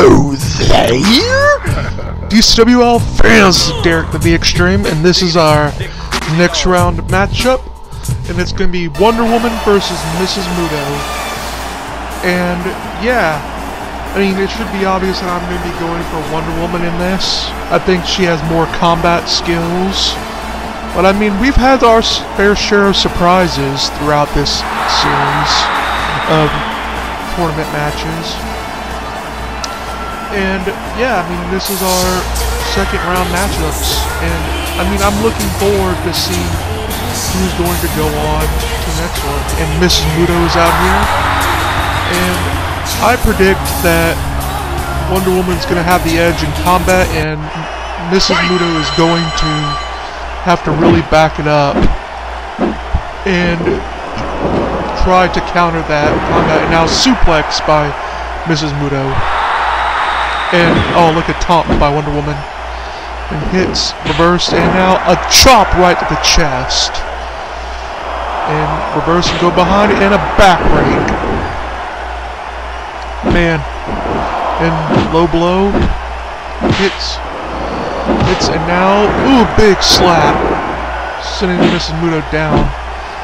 Hello there! DCWL fans, Derek the V Extreme, and this is our next round matchup. And it's going to be Wonder Woman versus Mrs. Muto. And yeah, I mean, it should be obvious that I'm going to be going for Wonder Woman in this. I think she has more combat skills. But I mean, we've had our fair share of surprises throughout this series of tournament matches. And yeah, I mean, this is our second round matchups. And I mean, I'm looking forward to seeing who's going to go on to the next one. And Mrs. Muto is out here. And I predict that Wonder Woman's going to have the edge in combat, and Mrs. Muto is going to have to really back it up and try to counter that combat. And now suplex by Mrs. Muto. And, oh, look at taunt by Wonder Woman. And hits, reverse, and now a chop right to the chest. And reverse and go behind, and a back break. Man. And low blow. Hits. Hits, and now, ooh, big slap. Sending Mrs. Muto down.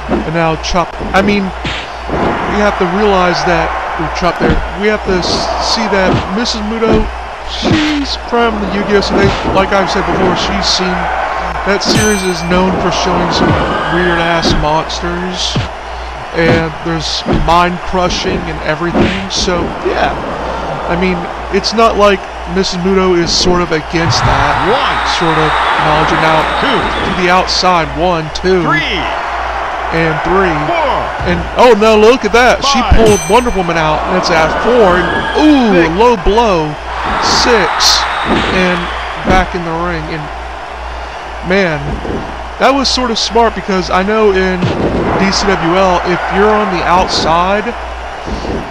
And now chop. I mean, we have to realize that chop there. We have to see that Mrs. Muto, she's from the Yu-Gi-Oh! So they, like I've said before, she's seen that series is known for showing some weird ass monsters, and there's mind crushing and everything. So yeah, I mean, it's not like Mrs. Muto is sort of against that One, sort of knowledge. And now two, to the outside, one, two, three, and three. four, And oh no, look at that! She pulled Wonder Woman out, and it's at four. And ooh, Six. low blow, six, and back in the ring. And man, that was sort of smart because I know in DCWL, if you're on the outside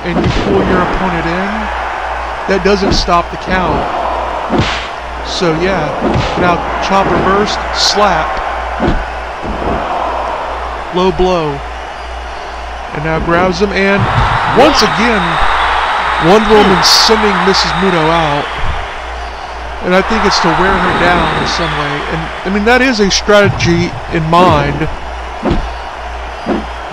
and you pull your opponent in, that doesn't stop the count. So yeah, now chop reversed, slap, low blow. And now grabs him, and once again, Wonder Woman sending Mrs. Muto out. And I think it's to wear her down in some way. And I mean, that is a strategy in mind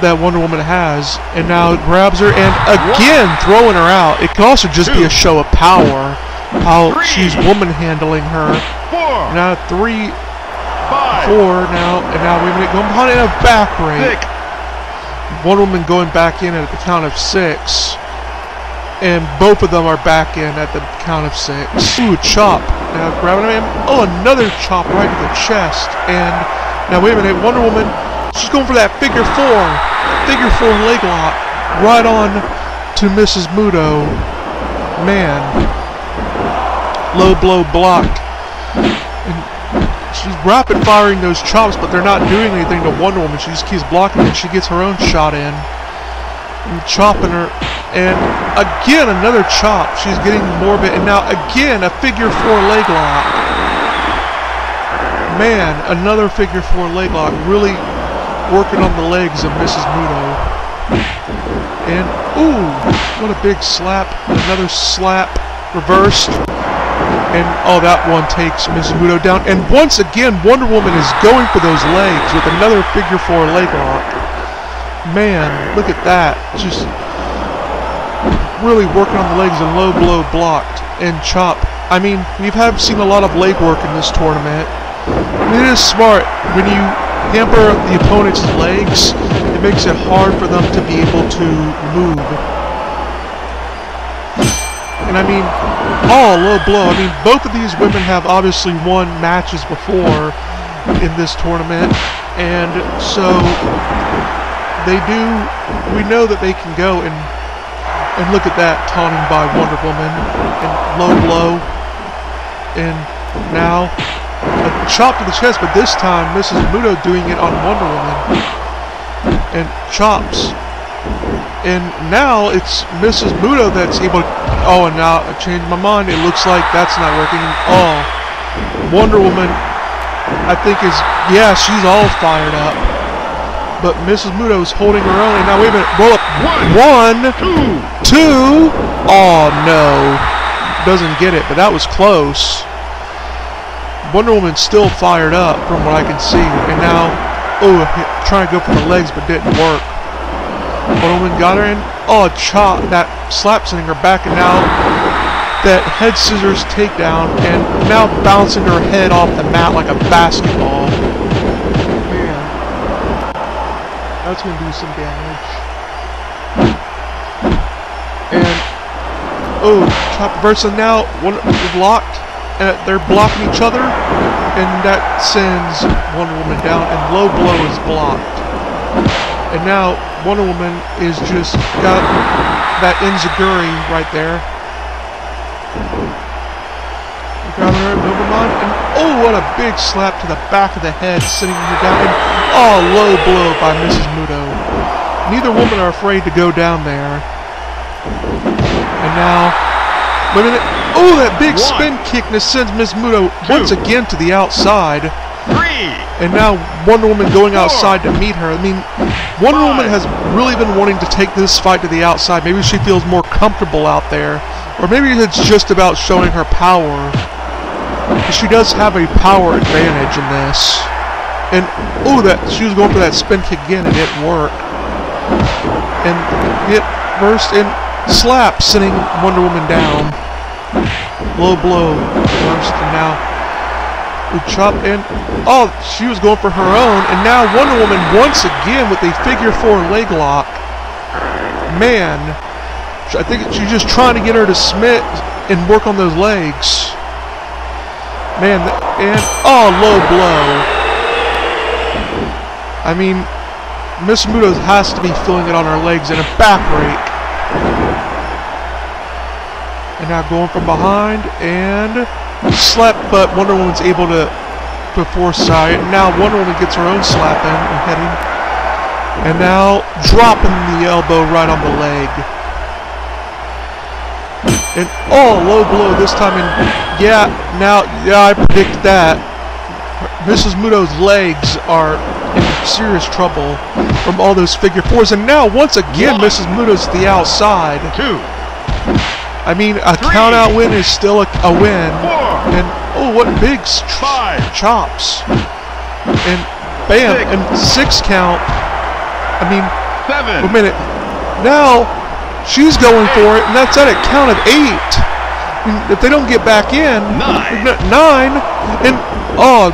that Wonder Woman has. And now it grabs her, and again throwing her out. It can also just be a show of power, how she's woman handling her. Now three, four now, and now wait a minute, going behind in a back break. Wonder Woman going back in at the count of six. And both of them are back in at the count of six. Ooh, chop. Now grabbing him. Oh, another chop right to the chest. And now wait a minute, Wonder Woman, she's going for that figure four. Figure four leg lock. Right on to Mrs. Muto. Man. Low blow blocked. And she's rapid firing those chops, but they're not doing anything to Wonder Woman. She just keeps blocking and she gets her own shot in. And chopping her. And again, another chop. She's getting more of. And now again, a figure four leg lock. Man, another figure four leg lock. Really working on the legs of Mrs. Muto. And, ooh, what a big slap. Another slap. Reversed. And oh, that one takes Mrs. Muto down. And once again, Wonder Woman is going for those legs with another figure four leg lock. Man, look at that. Just really working on the legs and low blow blocked and chop. I mean, we've have seen a lot of leg work in this tournament. It is smart when you hamper the opponent's legs. It makes it hard for them to be able to move. And I mean, oh, low blow. I mean, both of these women have obviously won matches before in this tournament, and so they do. We know that they can go and and look at that taunting by Wonder Woman and low blow, and now a chop to the chest, but this time Mrs. Muto doing it on Wonder Woman and chops. And now it's Mrs. Muto that's able to. Oh, and now I changed my mind. It looks like that's not working. Oh, Wonder Woman, I think is. Yeah, she's all fired up. But Mrs. Muto is holding her own. And now, wait a minute. Roll up. One, two, two. Oh, no. doesn't get it, but that was close. Wonder Woman still fired up from what I can see, and now, oh, trying to go for the legs, but didn't work. Wonder Woman got her in. Oh, chop! That slap sending her back, and now that head scissors takedown, and now bouncing her head off the mat like a basketball. Man, that's gonna do some damage. And oh, chop reverse, now one blocked and they're blocking each other, and that sends Wonder Woman down, and low blow is blocked. And now Wonder Woman is just got that Enziguri right there. Her, Novamon, and oh, what a big slap to the back of the head, sending her down. And, oh, low blow by Mrs. Muto. Neither woman are afraid to go down there. And now, wait a minute. Oh, that big One. spin kick that sends Miss Muto Two. once again to the outside. Three. And now Wonder Woman going Four. outside to meet her. I mean, Wonder Five. Woman has really been wanting to take this fight to the outside. Maybe she feels more comfortable out there. Or maybe it's just about showing her power. She does have a power advantage in this. And, oh, that she was going for that spin kick again and it worked. And it burst and slap, sending Wonder Woman down. Low blow. burst, and now we chop in. Oh, she was going for her own, and now Wonder Woman once again with a figure four leg lock. Man, I think she's just trying to get her to submit and work on those legs. Man, and oh, low blow. I mean, Miss Muto has to be feeling it on her legs and a back rake. And now going from behind and slap, but Wonder Woman's able to to foresight. Now Wonder Woman gets her own slap in and heading. And now dropping the elbow right on the leg. And oh, low blow this time. And yeah, now yeah, I predict that. Mrs. Muto's legs are in serious trouble from all those figure fours. And now once again, One. Mrs. Muto's the outside. Two. I mean, a Three, count-out win is still a, a win. Four, and oh, what big five, chops! And bam, six, and six count. I mean, seven. A minute. Now she's going for it, and that's at a count of eight. If they don't get back in, nine, nine, and oh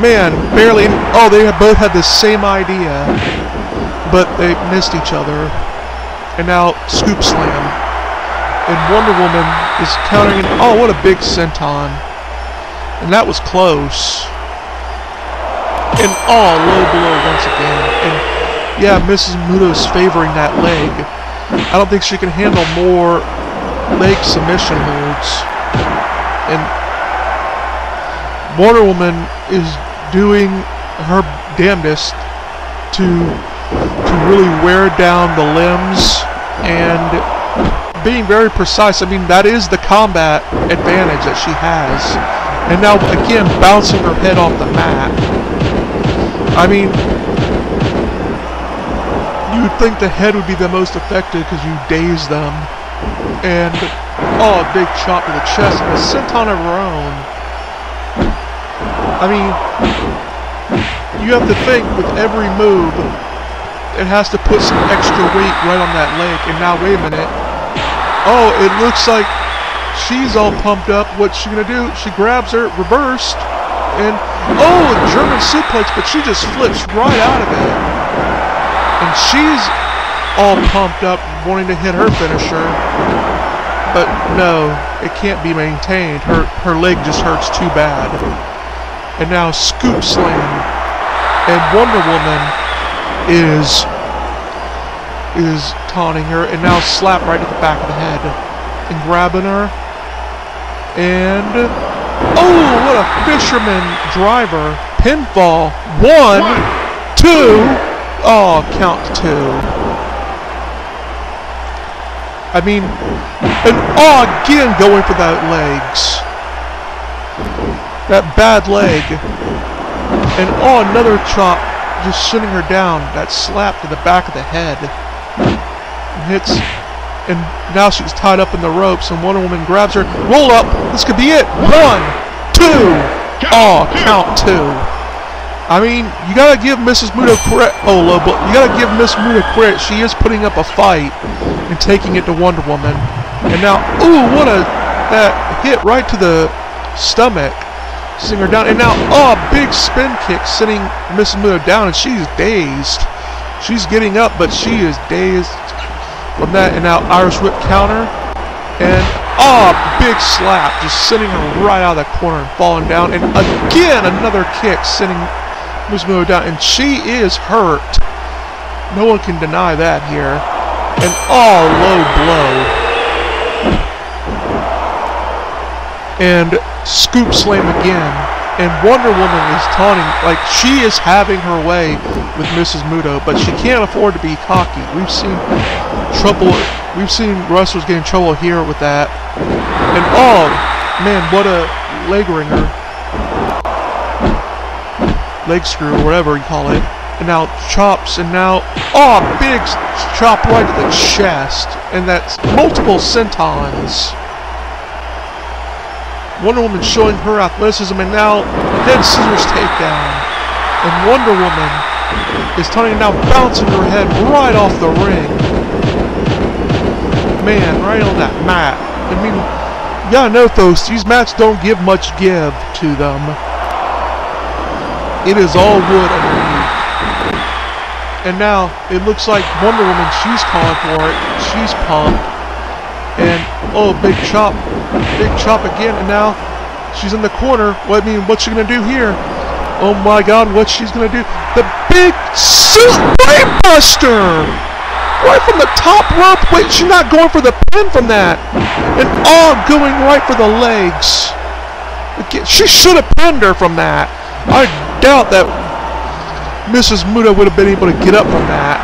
man, barely. Oh, they both had the same idea, but they missed each other. And now scoop slam and Wonder Woman is countering. Oh, what a big senton. And that was close. And oh, low blow once again. And yeah, Mrs. Muto's favoring that leg. I don't think she can handle more leg submission holds. And Wonder Woman is doing her damnedest to to really wear down the limbs and being very precise. I mean, that is the combat advantage that she has. And now, again, bouncing her head off the mat. I mean, think the head would be the most effective because you daze them. And, oh, a big chop to the chest and a senton of her own. I mean, you have to think with every move, it has to put some extra weight right on that leg. And now, wait a minute. Oh, it looks like she's all pumped up. What's she gonna do? She grabs her, reversed, and oh, a German suplex, but she just flips right out of it. And she's all pumped up, wanting to hit her finisher. But no, it can't be maintained. Her her leg just hurts too bad. And now scoop slam. And Wonder Woman is is taunting her, and now slap right at the back of the head. And grabbing her. And... Oh, what a fisherman driver. Pinfall. One, One two. Oh, count two. I mean, and oh, again going for that legs. That bad leg. And oh, another chop just sending her down. That slap to the back of the head And hits and now she's tied up in the ropes, and Wonder Woman grabs her. Roll up. This could be it. One, two. Oh, count two. I mean, you gotta give Mrs. Muto credit. Oh, low blow. You gotta give Miss Muto credit. She is putting up a fight and taking it to Wonder Woman. And now, ooh, what a that hit right to the stomach, sitting her down. And now, oh, big spin kick, sitting Mrs. Muto down, and she's dazed. She's getting up, but she is dazed from that. And now Irish whip counter, and oh, big slap, just sending her right out of the corner and falling down. And again, another kick, sending was moved down, and she is hurt. No one can deny that here. And oh, low blow. And scoop slam again. And Wonder Woman is taunting, like she is having her way with Mrs. Muto, but she can't afford to be cocky. We've seen trouble, we've seen wrestlers get in trouble here with that. And oh, man, what a leg wringer leg screw whatever you call it. And now chops, and now, oh, big chop right to the chest. And that's multiple sentons. Wonder Woman showing her athleticism, and now dead scissors takedown. And Wonder Woman is turning now bouncing her head right off the ring. Man, right on that mat. I mean, gotta know, folks, these mats don't give much give to them. It is all wood underneath. And now it looks like Wonder Woman, she's calling for it. She's pumped. And oh, big chop. Big chop again. And now she's in the corner. I mean, what's she gonna do here? Oh my god, what she's gonna do? The big suit brainbuster! Right from the top rope. Wait, she's not going for the pin from that. And oh, going right for the legs. She should have pinned her from that. I doubt that Mrs. Muto would have been able to get up from that.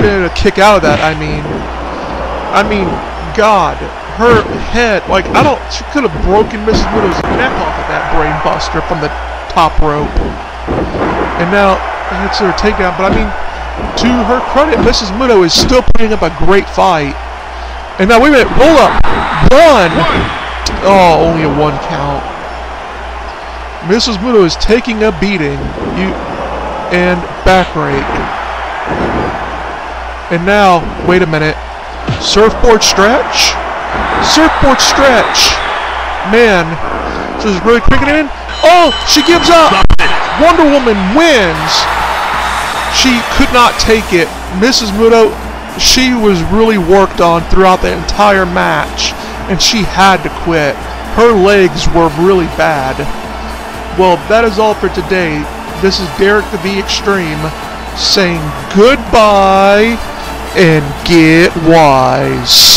Been able to kick out of that, I mean. I mean, God, her head, like, I don't, she could have broken Mrs. Muto's neck off of that brain buster from the top rope. And now, it's her takedown, but I mean, to her credit, Mrs. Muto is still putting up a great fight. And now, wait a minute, roll up. One. Oh, only a one count. Mrs. Muto is taking a beating. You and back rake. And now, wait a minute. Surfboard stretch? Surfboard stretch. Man. This is really quick in. Oh, she gives up. Wonder Woman wins. She could not take it. Mrs. Muto, she was really worked on throughout the entire match. And she had to quit. Her legs were really bad. Well, that is all for today. This is Derek the V Extreme saying goodbye and get wise.